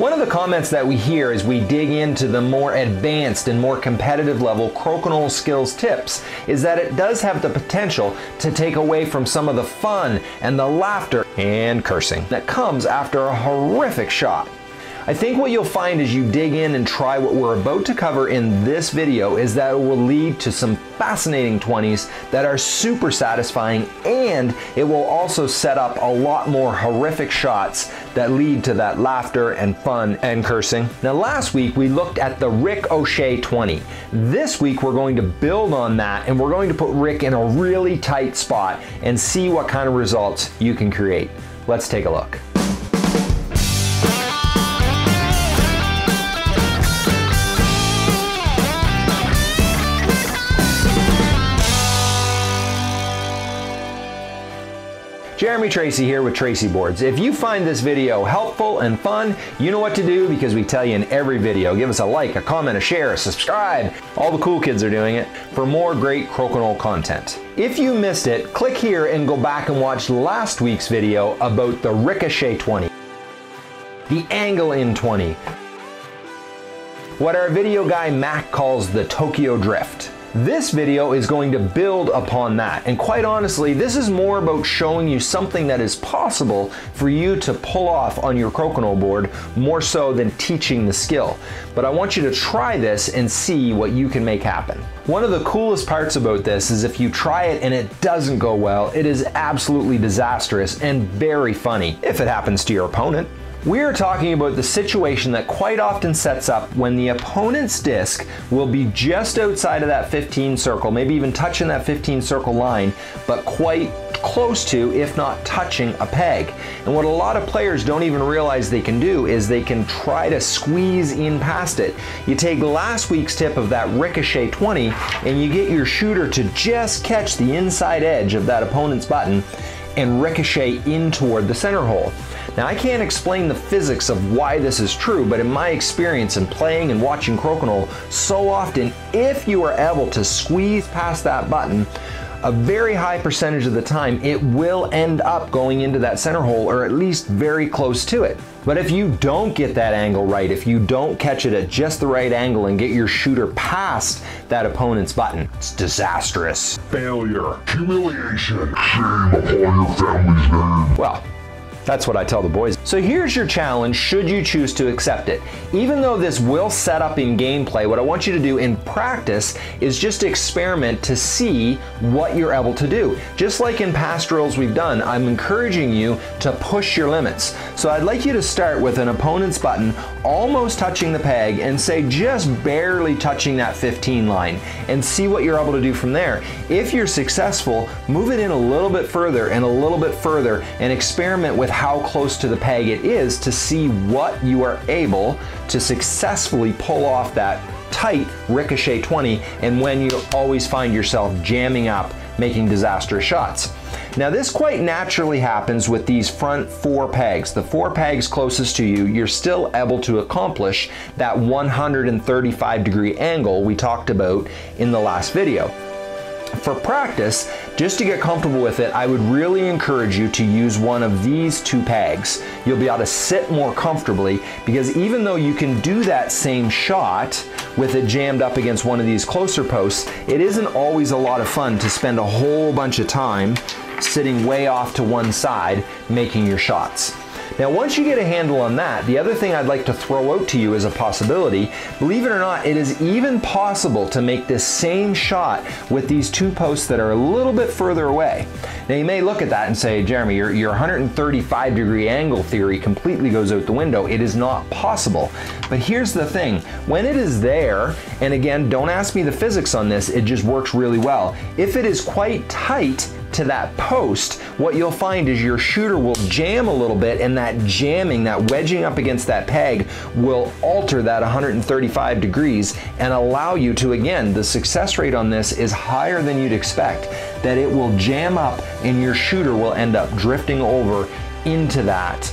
One of the comments that we hear as we dig into the more advanced and more competitive level crokinole skills tips is that it does have the potential to take away from some of the fun and the laughter and cursing that comes after a horrific shot. I think what you'll find as you dig in and try what we're about to cover in this video is that it will lead to some fascinating 20s that are super satisfying and it will also set up a lot more horrific shots that lead to that laughter and fun and cursing. Now last week we looked at the Rick O'Shea 20. This week we're going to build on that and we're going to put Rick in a really tight spot and see what kind of results you can create. Let's take a look. Jeremy Tracey here with Tracey Boards. If you find this video helpful and fun, you know what to do because we tell you in every video. Give us a like, a comment, a share, a subscribe. All the cool kids are doing it for more great crokinole content. If you missed it, click here and go back and watch last week's video about the Ricochet 20, the Angle in 20, what our video guy Mac calls the Tokyo Drift. This video is going to build upon that. And quite honestly, this is more about showing you something that is possible for you to pull off on your crokinole board more so than teaching the skill. But I want you to try this and see what you can make happen. One of the coolest parts about this is if you try it and it doesn't go well, it is absolutely disastrous and very funny if it happens to your opponent. We are talking about the situation that quite often sets up when the opponent's disc will be just outside of that 15 circle, maybe even touching that 15 circle line, but quite close to, if not touching, a peg. And what a lot of players don't even realize they can do is they can try to squeeze in past it. You take last week's tip of that ricochet 20 and you get your shooter to just catch the inside edge of that opponent's button and ricochet in toward the center hole. Now, I can't explain the physics of why this is true, but in my experience in playing and watching crokinole, so often, if you are able to squeeze past that button, a very high percentage of the time it will end up going into that center hole or at least very close to it. But if you don't get that angle right, if you don't catch it at just the right angle and get your shooter past that opponent's button, it's disastrous. Failure, humiliation, shame upon your family's name. Well, that's what I tell the boys. So here's your challenge should you choose to accept it. Even though this will set up in gameplay, what I want you to do in practice is just experiment to see what you're able to do. Just like in past drills we've done, I'm encouraging you to push your limits. So I'd like you to start with an opponent's button almost touching the peg and say just barely touching that 15 line and see what you're able to do from there. If you're successful, move it in a little bit further and a little bit further and experiment with how close to the peg it is to see what you are able to successfully pull off that tight ricochet 20 and when you always find yourself jamming up making disastrous shots. Now this quite naturally happens with these front four pegs. The four pegs closest to you, you're still able to accomplish that 135 degree angle we talked about in the last video. For practice, just to get comfortable with it, I would really encourage you to use one of these two pegs. You'll be able to sit more comfortably because even though you can do that same shot with it jammed up against one of these closer posts, it isn't always a lot of fun to spend a whole bunch of time sitting way off to one side making your shots. Now, once you get a handle on that, the other thing I'd like to throw out to you as a possibility, believe it or not, it is even possible to make this same shot with these two posts that are a little bit further away. Now, you may look at that and say, Jeremy, your, your 135 degree angle theory completely goes out the window. It is not possible. But here's the thing when it is there, and again, don't ask me the physics on this, it just works really well. If it is quite tight, to that post, what you'll find is your shooter will jam a little bit and that jamming, that wedging up against that peg will alter that 135 degrees and allow you to, again, the success rate on this is higher than you'd expect, that it will jam up and your shooter will end up drifting over into that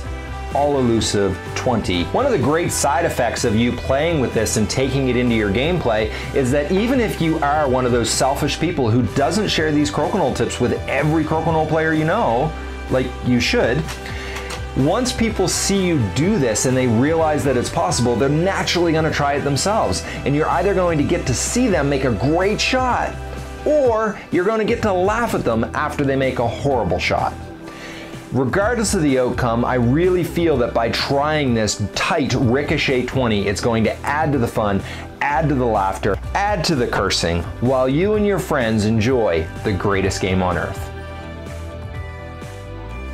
all elusive 20. One of the great side effects of you playing with this and taking it into your gameplay is that even if you are one of those selfish people who doesn't share these crokinole tips with every crokinole player you know, like you should, Once people see you do this and they realize that it's possible, they're naturally going to try it themselves. And you're either going to get to see them make a great shot, or you're going to get to laugh at them after they make a horrible shot. Regardless of the outcome, I really feel that by trying this tight Ricochet 20, it's going to add to the fun, add to the laughter, add to the cursing, while you and your friends enjoy the greatest game on earth.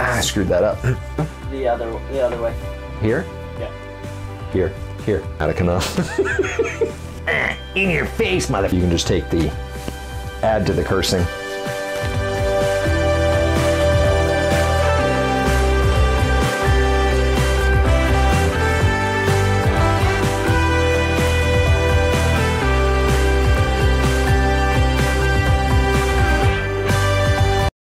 Ah, I screwed that up. The other, the other way. Here? Yeah. Here, here, Attica enough. In your face, mother. You can just take the add to the cursing.